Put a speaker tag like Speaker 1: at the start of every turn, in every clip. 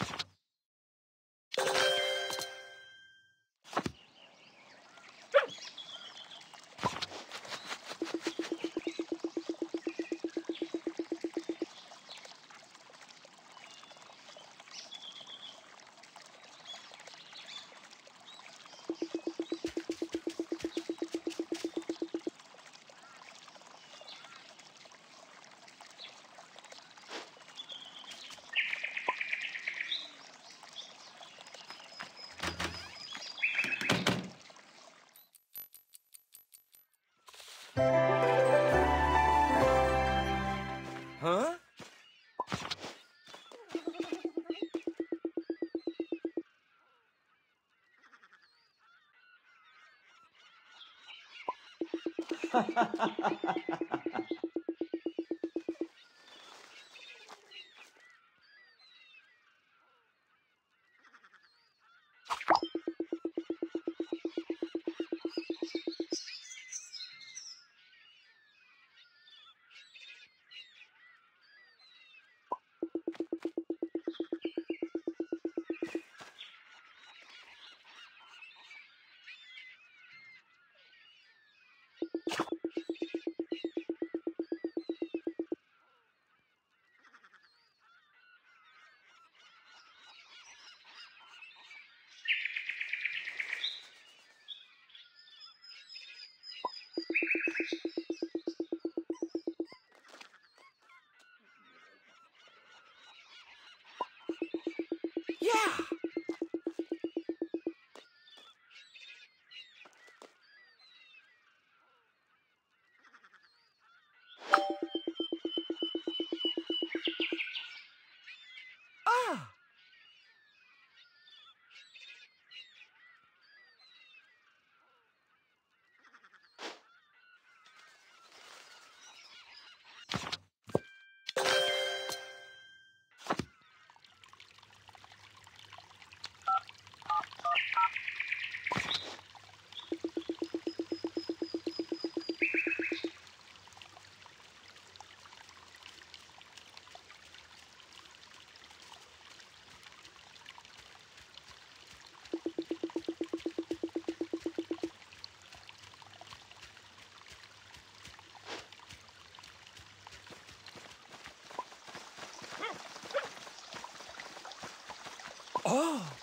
Speaker 1: Huh? Yeah. Ah. Oh.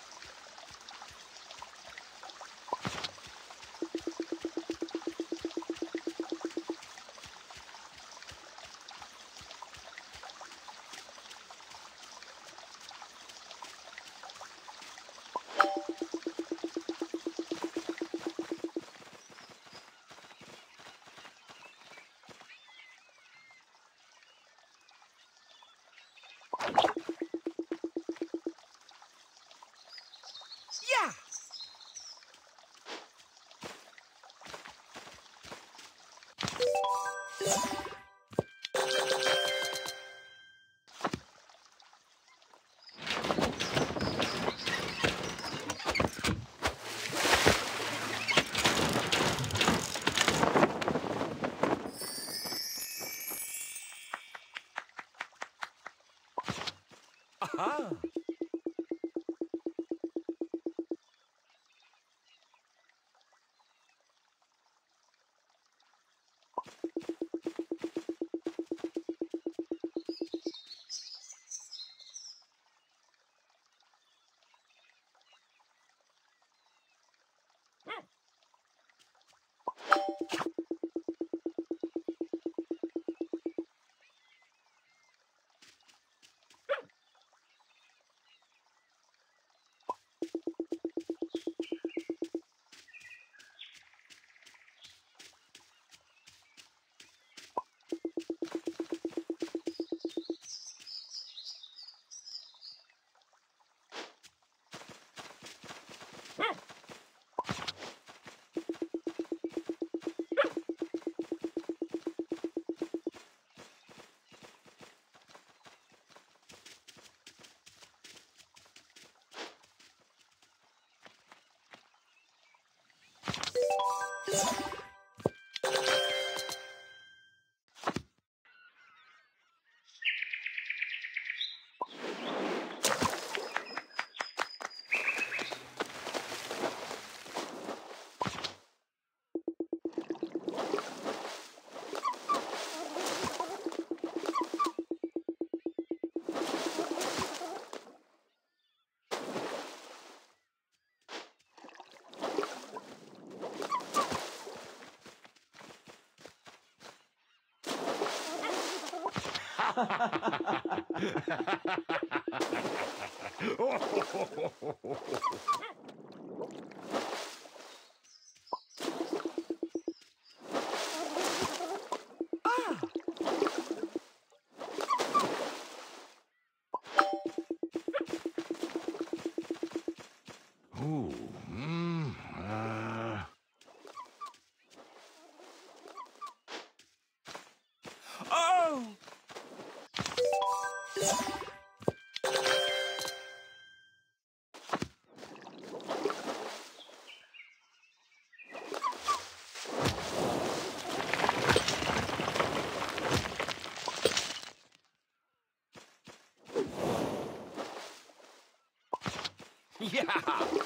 Speaker 1: Aha. Ah! Yeah!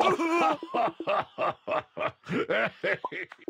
Speaker 1: Yeah.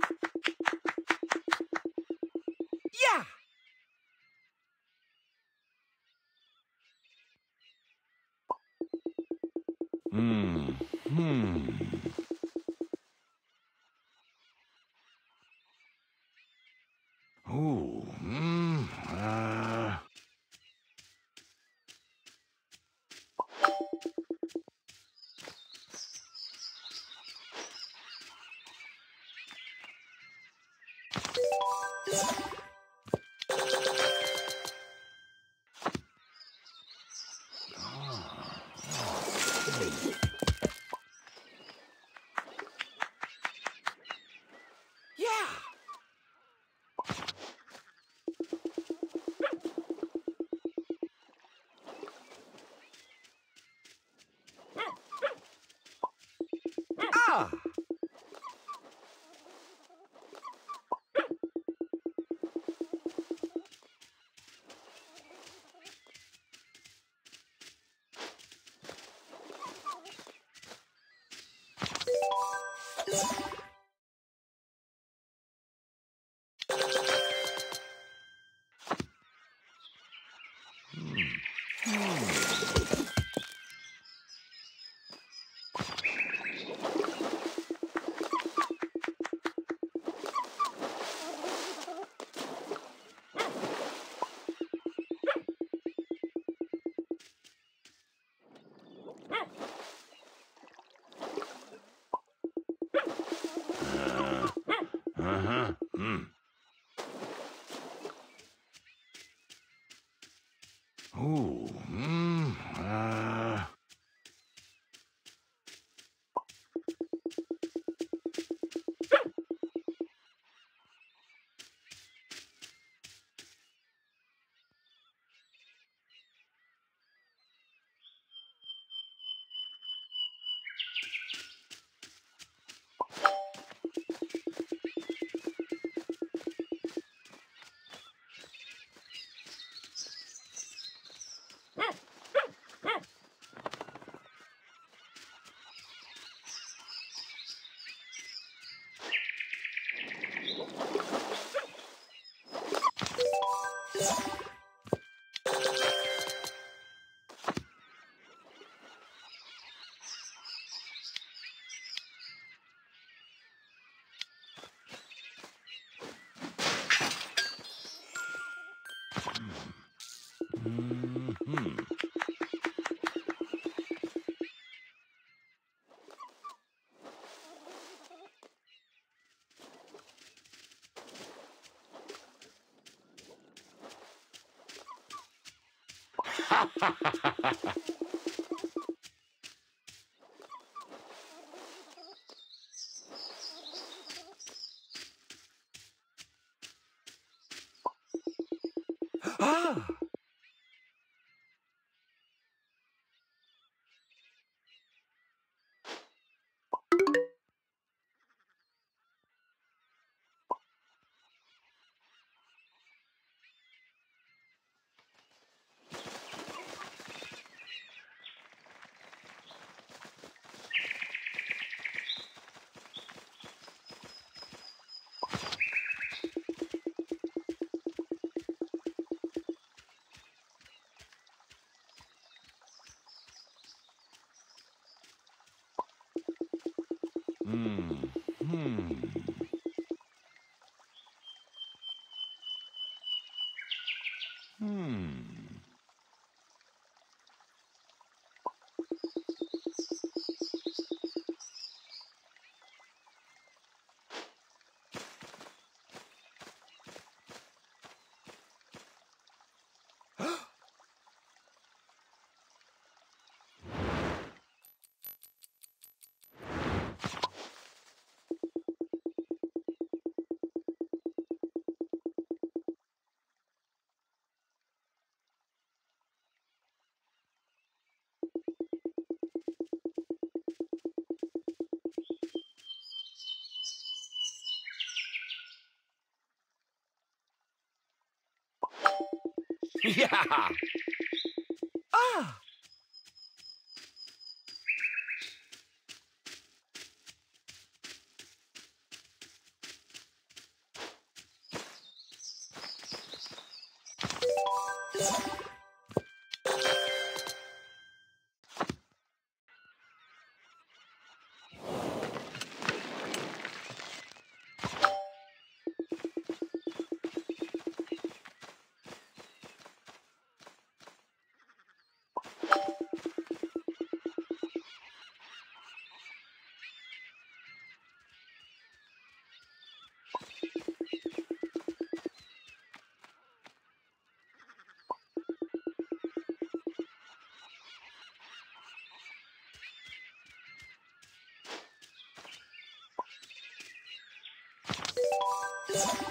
Speaker 2: ha ha ha ha ha
Speaker 1: Yeah. you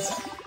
Speaker 1: Huh?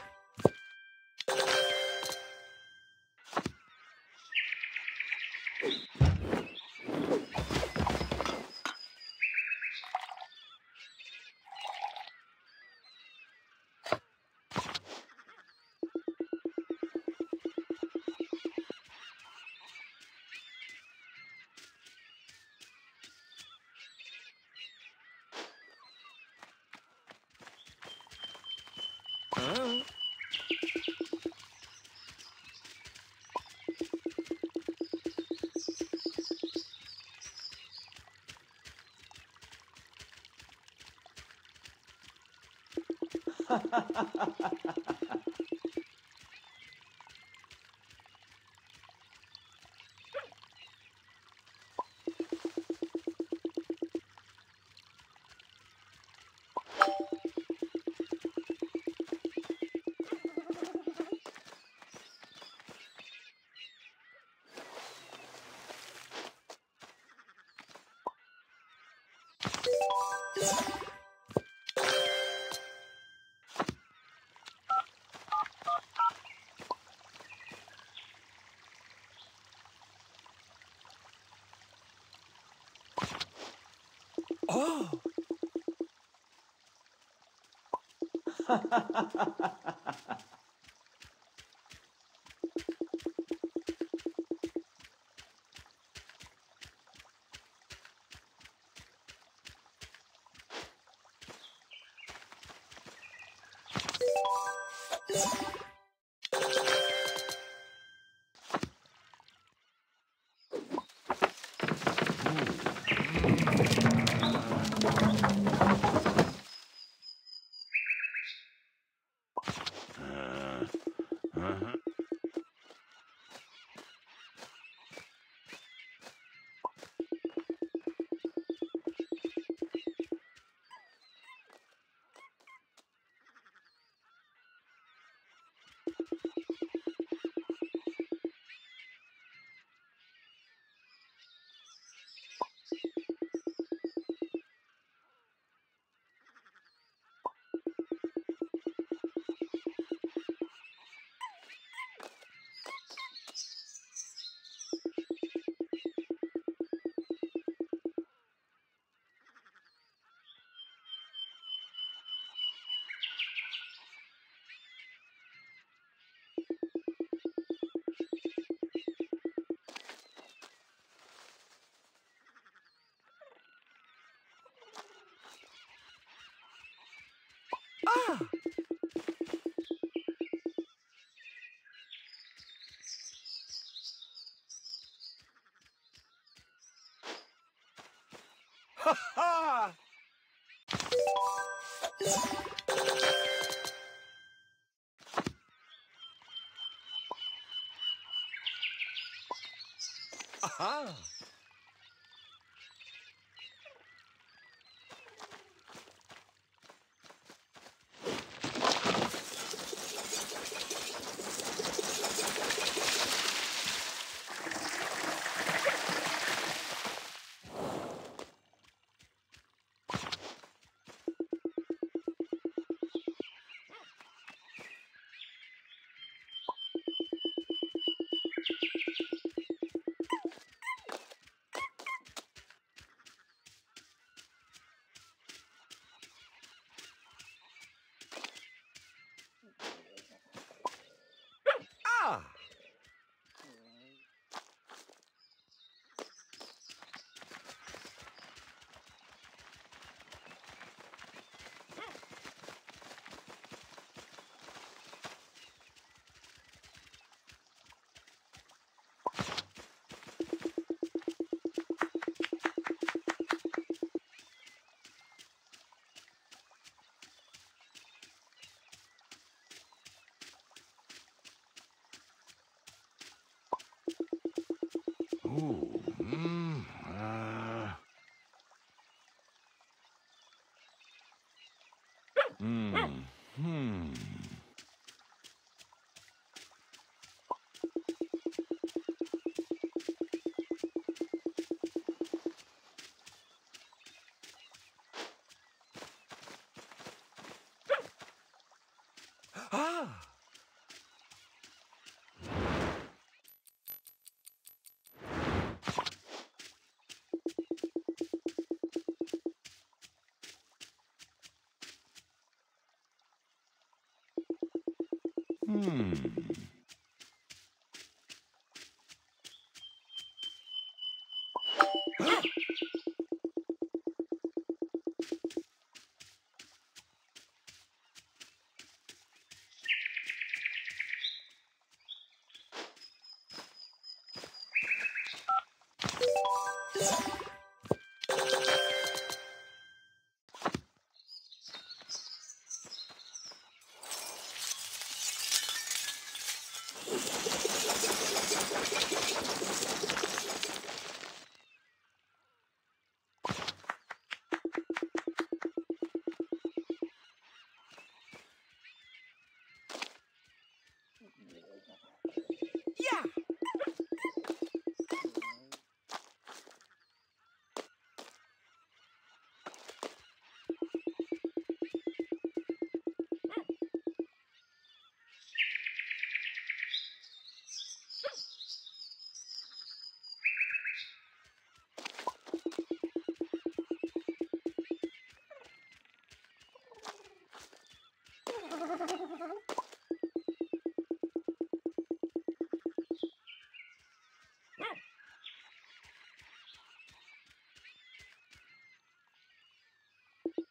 Speaker 1: Oh.
Speaker 2: Uh, uh-huh.
Speaker 1: Ah. Ha ha! Aha!
Speaker 2: Ooh.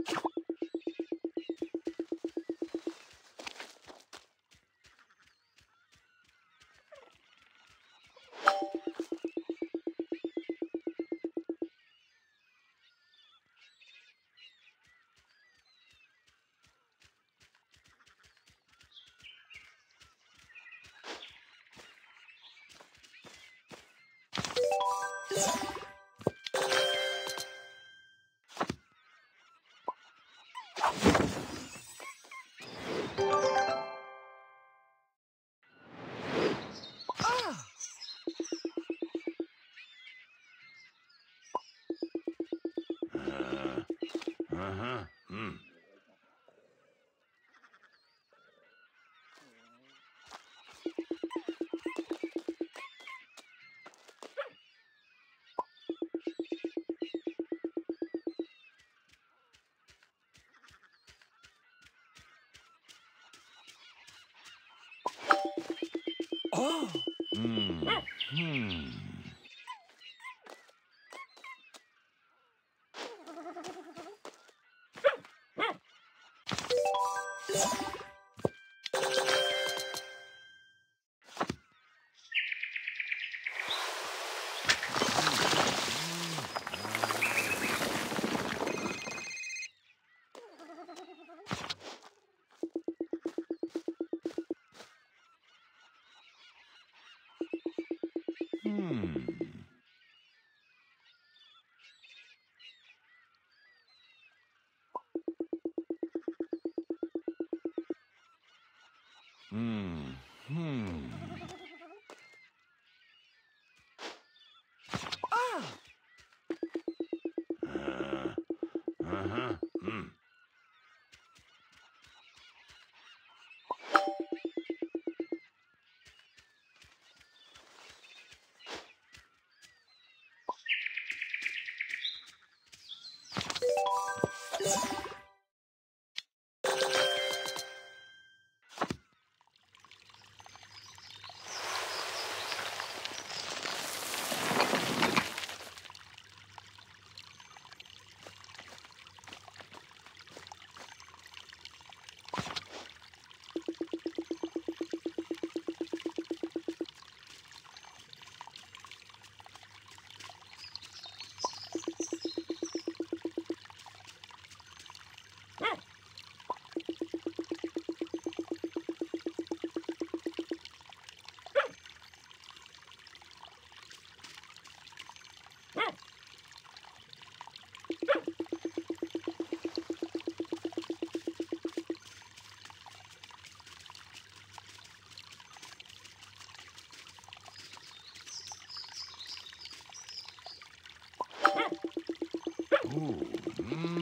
Speaker 2: you uh-huh. Hmm.
Speaker 1: Oh!
Speaker 2: Hmm. Hmm. Hmm. Mm.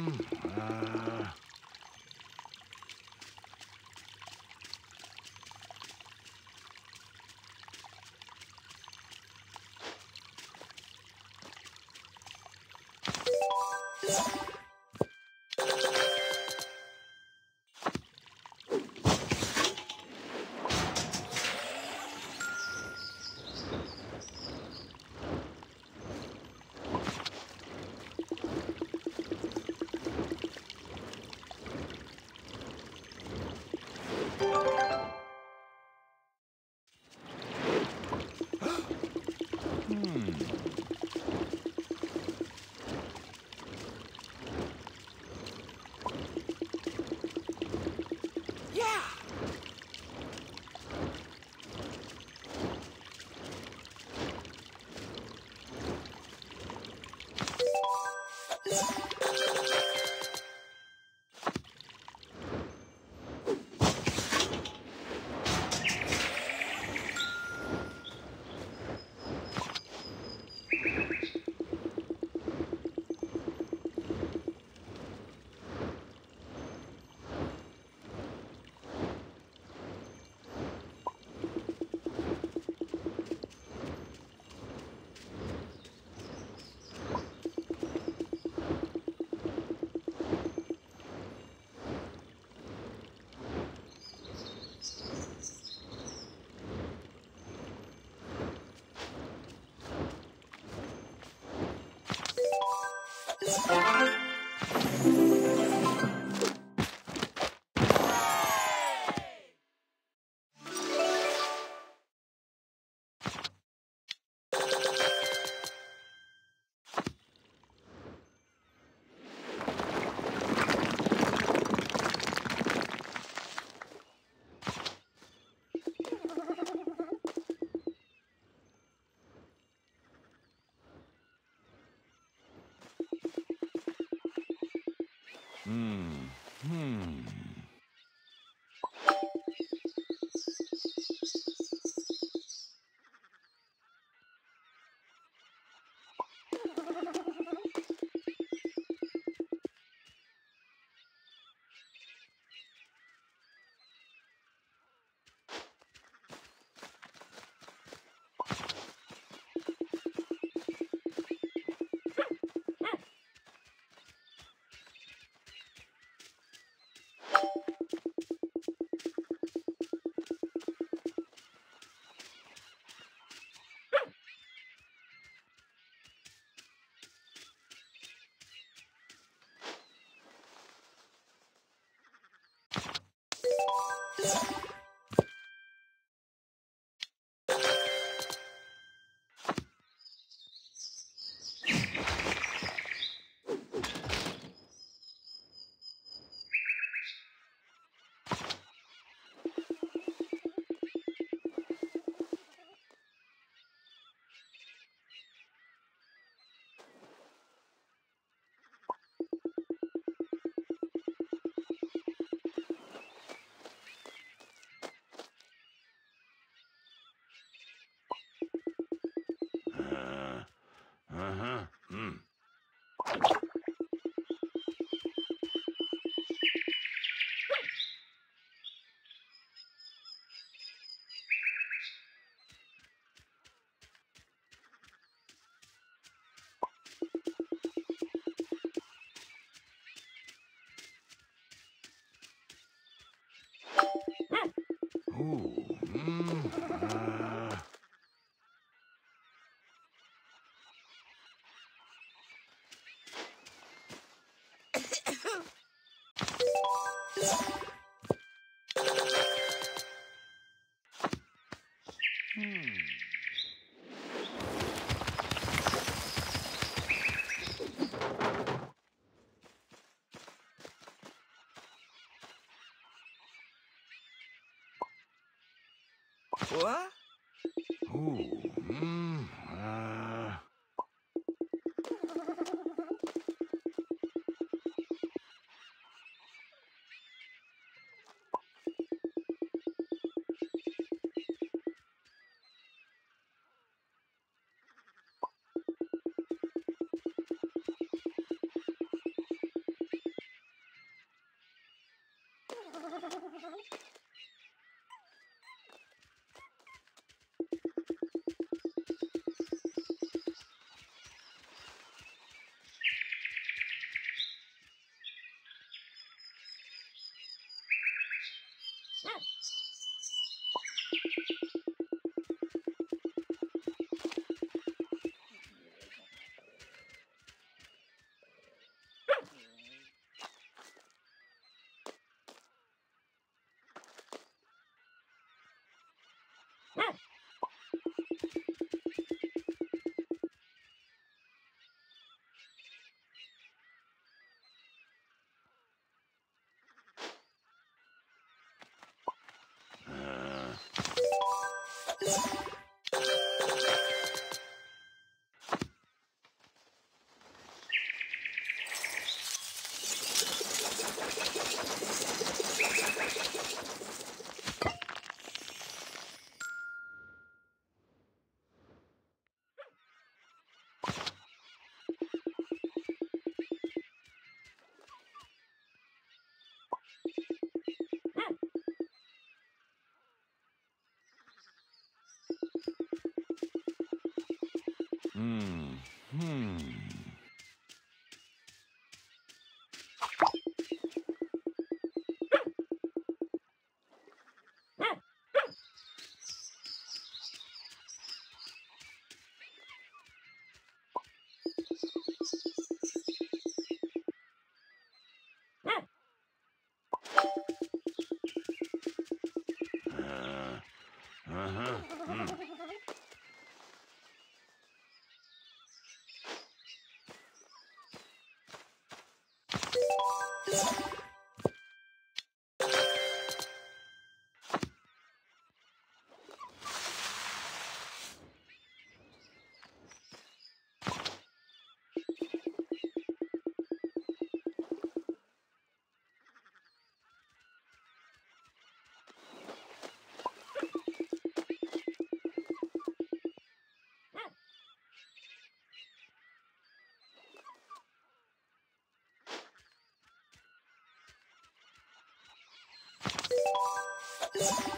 Speaker 2: Hmm. Hmm. Uh, Hmm. Hmm. Let's go.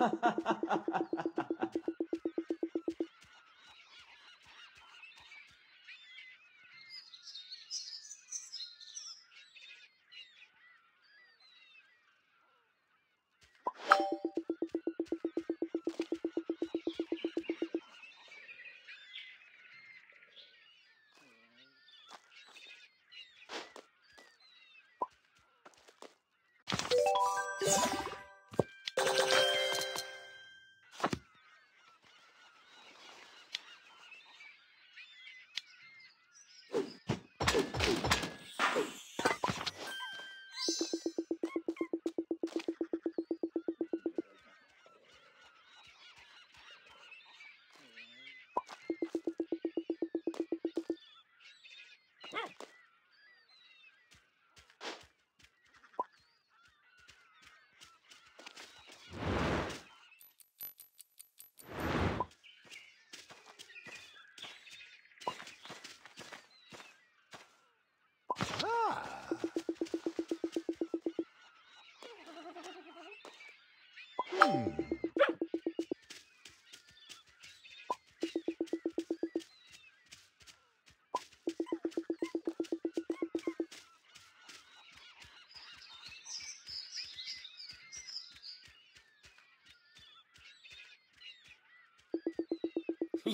Speaker 2: you Hmm.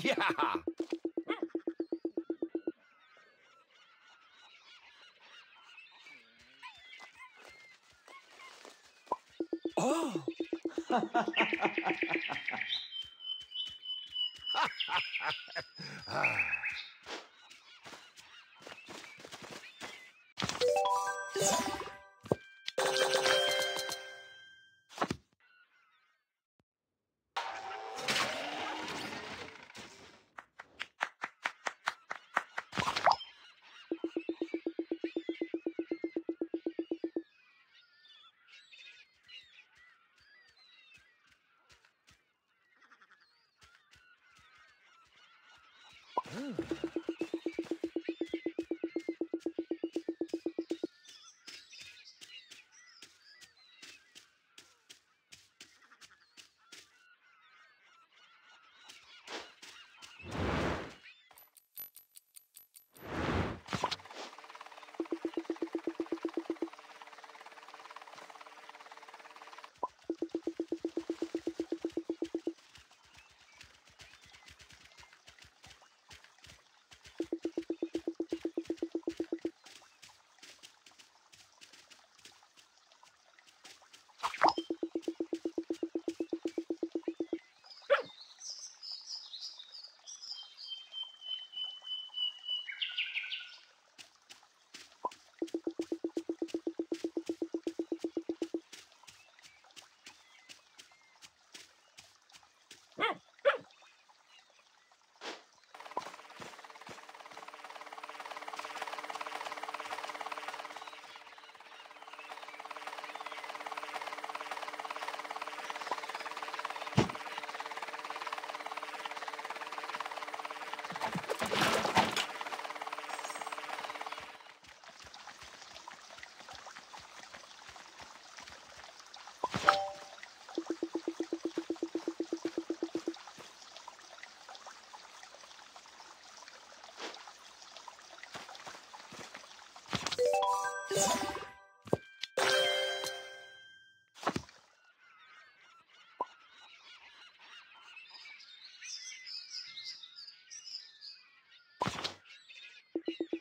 Speaker 1: Yeah. Oh.
Speaker 2: Ah.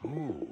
Speaker 2: Ooh,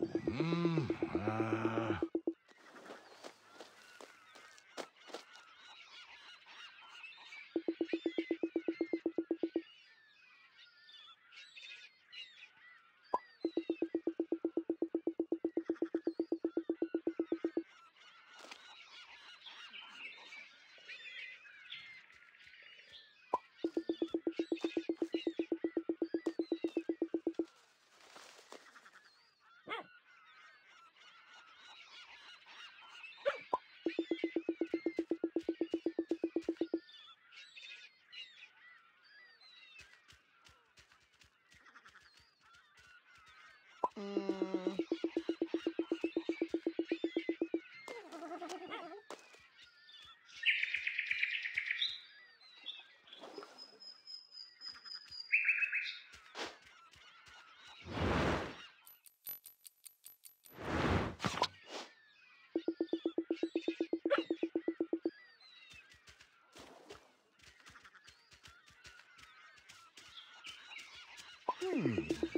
Speaker 2: hmm.